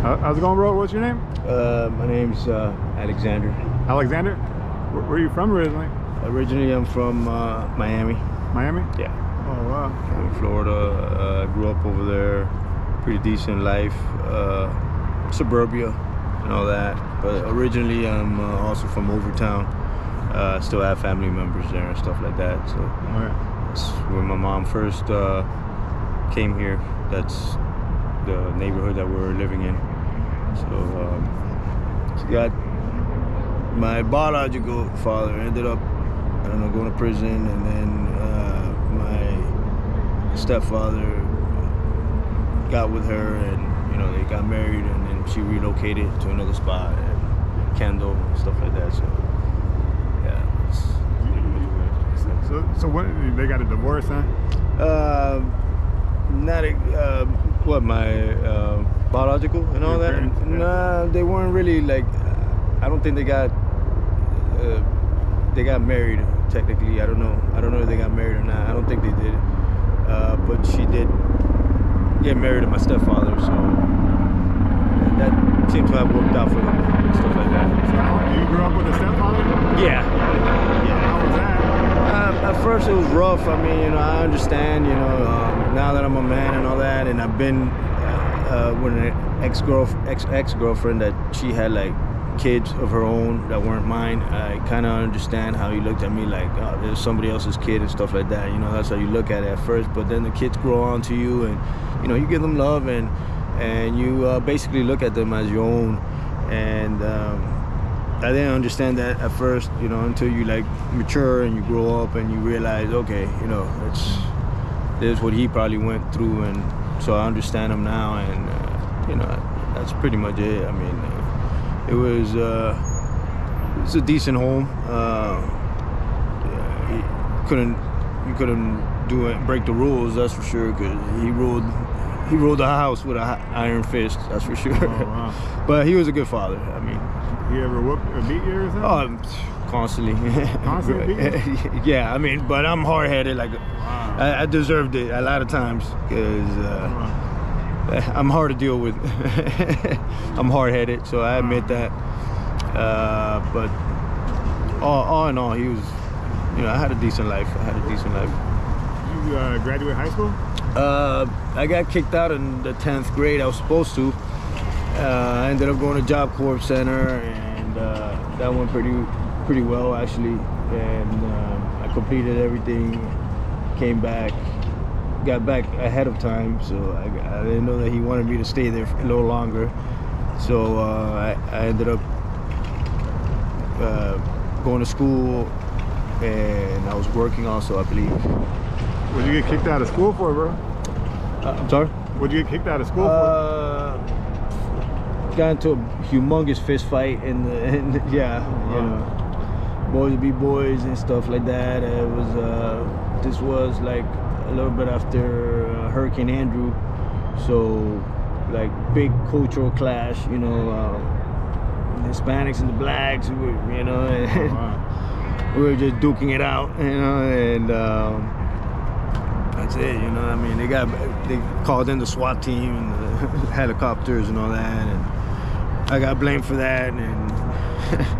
How's it going, bro? What's your name? Uh, my name's uh, Alexander. Alexander? Where, where are you from originally? Originally, I'm from uh, Miami. Miami? Yeah. Oh, wow. I'm in Florida. Uh, grew up over there. Pretty decent life. Uh, suburbia and all that. But originally, I'm uh, also from Overtown. Uh, still have family members there and stuff like that. So right. that's where my mom first uh, came here. That's the neighborhood that we're living in. So um, she got my biological father ended up, I don't know, going to prison, and then uh, my stepfather got with her, and you know they got married, and then she relocated to another spot, and Kendall and stuff like that. So yeah, it's So, so what, they got a divorce, huh? uh, not a, uh, what my uh, biological and all Your that. parents, yeah. Nah, they weren't really like. I don't think they got. Uh, they got married technically. I don't know. I don't know if they got married or not. I don't think they did. Uh, but she did get married to my stepfather, so that seemed to have worked out for them and stuff like that. So you grew up with a stepfather? Yeah. How was that? Um, at first it was rough. I mean, you know, I understand. You know, um, now that I'm a man and all that, and I've been uh, with an ex ex ex girlfriend that she had like kids of her own that weren't mine. I kind of understand how he looked at me like, oh, there's somebody else's kid and stuff like that. You know, that's how you look at it at first. But then the kids grow on to you, and you know, you give them love, and and you uh, basically look at them as your own, and. Um, I didn't understand that at first, you know, until you like mature and you grow up and you realize, okay, you know, it's this is what he probably went through, and so I understand him now, and uh, you know, that's pretty much it. I mean, it was uh, it was a decent home. Uh, yeah, he couldn't you couldn't do it, break the rules, that's for sure, because he ruled he ruled the house with an iron fist, that's for sure. Oh, wow. but he was a good father. I mean. he ever whooped or beat you or something? Oh, constantly. Constantly yeah, I mean, but I'm hard headed. Like, I, I deserved it a lot of times because uh, I'm hard to deal with. I'm hard headed, so I admit that. Uh, but all, all in all, he was, you know, I had a decent life. I had a decent life. You uh, graduate high school? Uh, I got kicked out in the 10th grade. I was supposed to. Uh, I ended up going to Job Corps Center, and uh, that went pretty pretty well actually. And uh, I completed everything, came back, got back ahead of time, so I, I didn't know that he wanted me to stay there a little longer. So uh, I, I ended up uh, going to school, and I was working also, I believe. What'd you get kicked out of school for, bro? Uh, I'm sorry. What'd you get kicked out of school Uh, got into a humongous fist fight in the, in the- yeah, know, boys be boys and stuff like that. It was uh, this was like a little bit after uh, Hurricane Andrew, so like big cultural clash, you know, uh, Hispanics and the blacks, we were, you know, and, wow. we were just duking it out, you know, and um, that's it, you know. I mean, they got they called in the SWAT team and the helicopters and all that, and I got blamed for that, and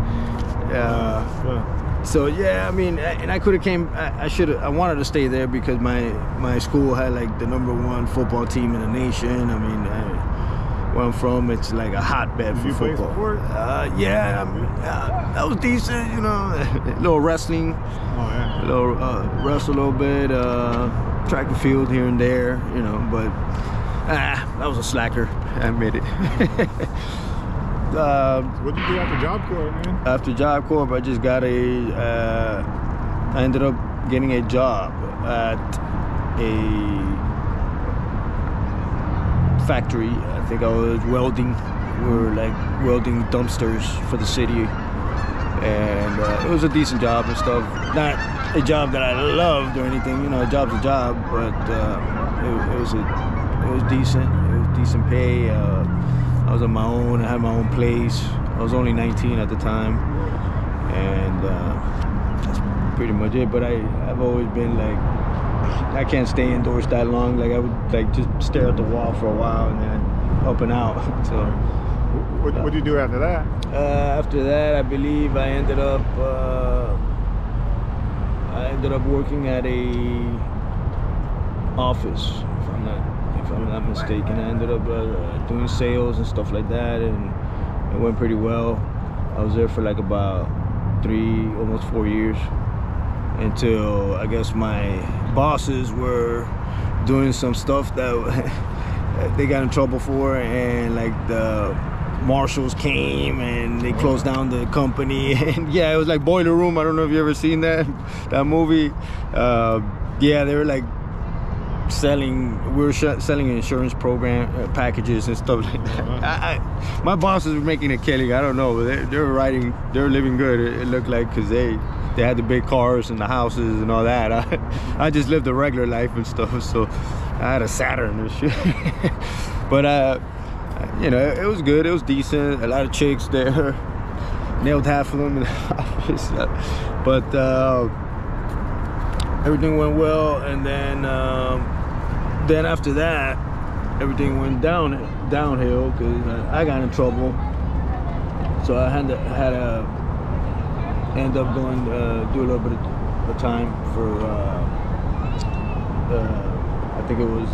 uh, Well, so yeah, I mean, and I could have came. I, I should have. I wanted to stay there because my my school had like the number one football team in the nation. I mean, I, where I'm from, it's like a hotbed Did for football. Uh, yeah, I mean, uh, that was decent. You know, a little wrestling, oh, yeah. a little uh, wrestle a little bit, uh, track and field here and there. You know, but ah, I was a slacker. I admit it. uh, What'd you do after Job Corps, man? after Job Corps, I just got a. Uh, I ended up getting a job at a factory. I think I was welding. We were like welding dumpsters for the city, and uh, it was a decent job and stuff. Not a job that I loved or anything. You know, a job's a job, but uh, it, it was a. It was decent. It was decent pay. Uh, I was on my own. I had my own place. I was only 19 at the time, and uh, that's pretty much it. But I, I've always been like, I can't stay indoors that long. Like I would like just stare at the wall for a while, and then up and out. So What what'd you do after that? uh, after that, I believe I ended up uh, I ended up working at a office, if I'm not I'm not mistaken. I ended up uh, doing sales and stuff like that, and it went pretty well. I was there for like about three, almost four years, until I guess my bosses were doing some stuff that they got in trouble for, and like the marshals came and they closed down the company and yeah it was like boiler room i don't know if you ever seen that that movie uh, yeah they were like selling we were sh- selling insurance program uh, packages and stuff like that I, I, my bosses were making a killing i don't know but they, they were riding they were living good it, it looked like because they they had the big cars and the houses and all that I, I just lived a regular life and stuff so i had a saturn and shit but uh you know, it was good. It was decent. A lot of chicks there. Nailed half of them in the office. But uh, everything went well. And then, um, then after that, everything went down downhill because I got in trouble. So I had to had end up going uh, do a little bit of time for. Uh, uh, I think it was.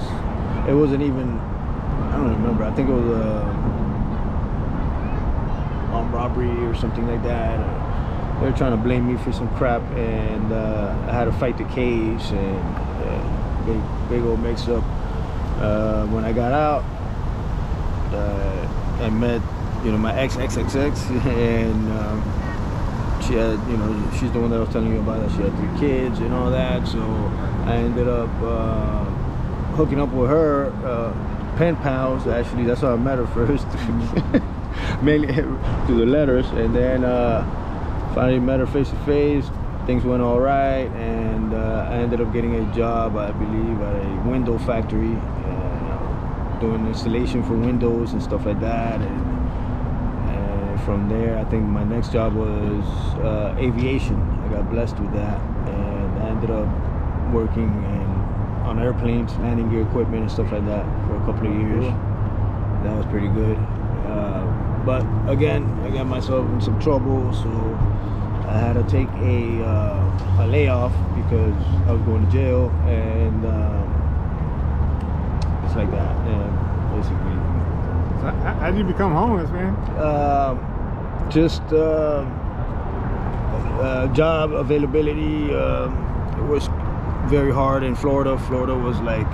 It wasn't even I don't remember. I think it was a armed robbery or something like that. Uh, they were trying to blame me for some crap, and uh, I had to fight the case and uh, big, big old mix-up. Uh, when I got out, uh, I met, you know, my ex XXX, and um, she had, you know, she's the one that I was telling you about. That she had three kids and all that. So I ended up uh, hooking up with her pen pals actually that's how i met her first mainly through the letters and then uh, finally met her face to face things went all right and uh, i ended up getting a job i believe at a window factory uh, doing installation for windows and stuff like that and, and from there i think my next job was uh, aviation i got blessed with that and i ended up working in on airplanes, landing gear equipment and stuff like that for a couple of years. That was pretty good. Uh, but again, I got myself in some trouble, so I had to take a, uh, a layoff because I was going to jail, and um, it's like that, yeah, basically. So how did you become homeless, man? Uh, just uh, uh, job availability. Um, it was very hard in Florida. Florida was like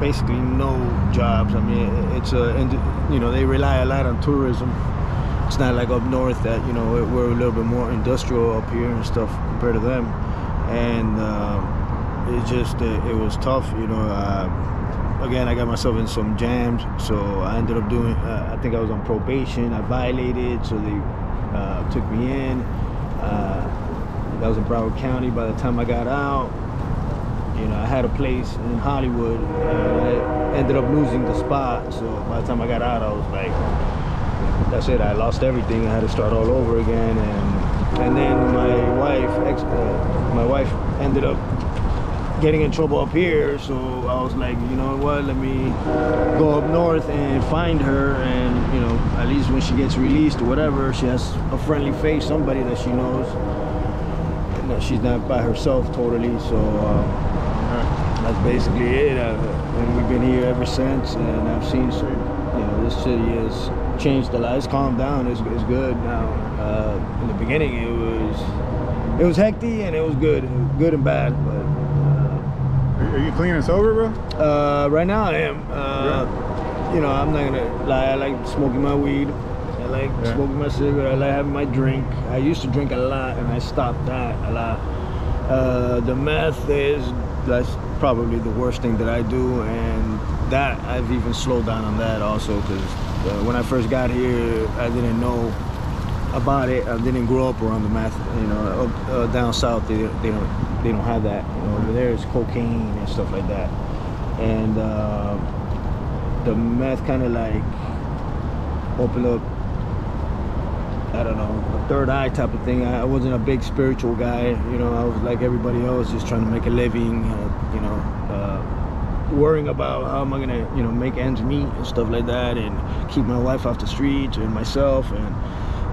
basically no jobs. I mean, it's a you know they rely a lot on tourism. It's not like up north that you know we're a little bit more industrial up here and stuff compared to them. And uh, it just it, it, was tough, you know. Uh, again, I got myself in some jams, so I ended up doing. Uh, I think I was on probation. I violated, so they uh, took me in. Uh, that was in Broward County. By the time I got out, you know, I had a place in Hollywood. I ended up losing the spot. So by the time I got out, I was like, that's it. I lost everything. I had to start all over again. And and then my wife, ex, uh, my wife ended up getting in trouble up here. So I was like, you know what? Let me go up north and find her. And you know, at least when she gets released or whatever, she has a friendly face, somebody that she knows she's not by herself totally. So uh, that's basically it. Uh, and we've been here ever since, and I've seen some. This city has changed a lot. It's calmed down. It's, it's good now. Uh, in the beginning, it was it was hectic and it was good, good and bad. But are you clean and sober, bro? Uh, right now I am. Uh, you know, I'm not gonna lie. I like smoking my weed. I like yeah. smoking my cigarette. I like having my drink. I used to drink a lot, and I stopped that a lot. Uh, the meth is that's probably the worst thing that I do, and that I've even slowed down on that also because uh, when I first got here, I didn't know about it. I didn't grow up around the meth. You know, up, uh, down south they, they don't they don't have that. You know, over there it's cocaine and stuff like that, and uh, the meth kind of like opened up I don't know, a third eye type of thing. I wasn't a big spiritual guy, you know. I was like everybody else, just trying to make a living, uh, you know. Worrying about how am I gonna, you know, make ends meet and stuff like that, and keep my wife off the streets and myself, and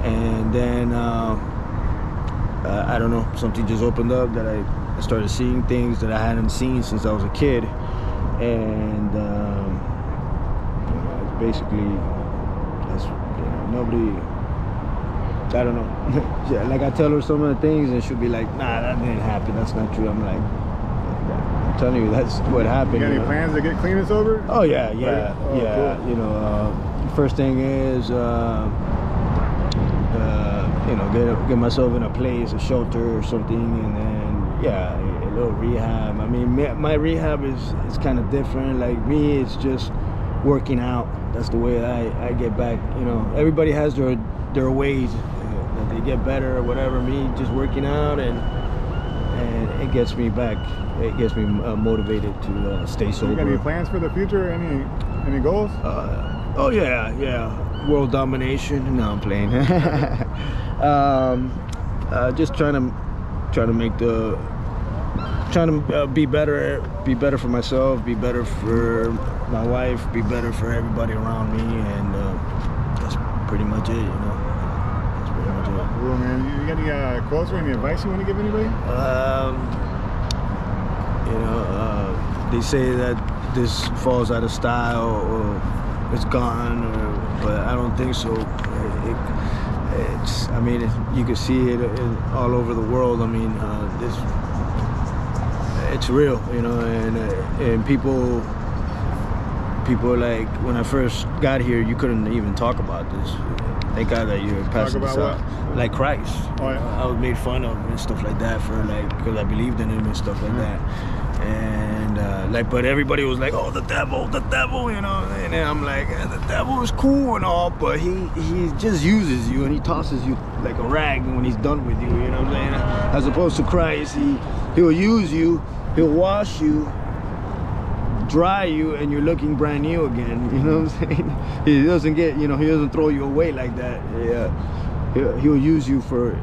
and then uh, I don't know, something just opened up that I, I started seeing things that I hadn't seen since I was a kid, and um, you know, basically, that's you know, nobody. I don't know. yeah, like I tell her some of the things, and she'll be like, "Nah, that didn't happen. That's not true." I'm like, "I'm telling you, that's what happened." You got you any know? plans to get clean and sober? Oh yeah, yeah, Oh, yeah. cool. You know, uh, first thing is, uh, uh, you know, get get myself in a place, a shelter or something, and then yeah, a, little rehab. I mean, my, my rehab is is kind of different. Like me, it's just working out. That's the way I I get back. You know, everybody has their their ways that they get better or whatever. Me, just working out and it gets me back. It gets me uh, motivated to uh, stay sober. You got any plans for the future? Any any goals? Uh, oh yeah, yeah. World domination. No, I'm playing. um, uh, just trying to trying to make the trying to uh, be better, be better for myself, be better for my wife, be better for everybody around me, and uh, that's pretty much it. You know, that's pretty much it. Man. You, got any uh, quotes or any advice you want to give anybody? Um, you know, uh, they say that this falls out of style or it's gone, or, but I don't think so. It, it's, I mean, it, you can see it all over the world. I mean, uh, this, it's real, you know, and uh, and people, people like when I first got here, you couldn't even talk about this. Thank God that you're passing this out. Like Christ. Oh, yeah. I was made fun of and stuff like that for like because I believed in him and stuff like that. And uh, like, but everybody was like, "Oh, the devil, the devil," you know. And I'm like, "Eh, "The devil is cool and all, but he he just uses you and he tosses you like a rag when he's done with you." You know what I'm saying? As opposed to Christ, he he'll use you, he'll wash you, dry you and you're looking brand new again. You know what I'm saying? He doesn't get, you know, he doesn't throw you away like that. Yeah, he'll, he'll use you for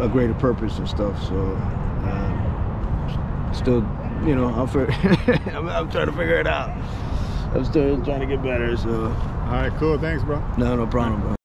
a, greater purpose and stuff. So, um, still, you know, I'm, for, I'm, I'm trying to figure it out. I'm still trying to get better. So, All right, cool. Thanks, bro. no, no problem, bro.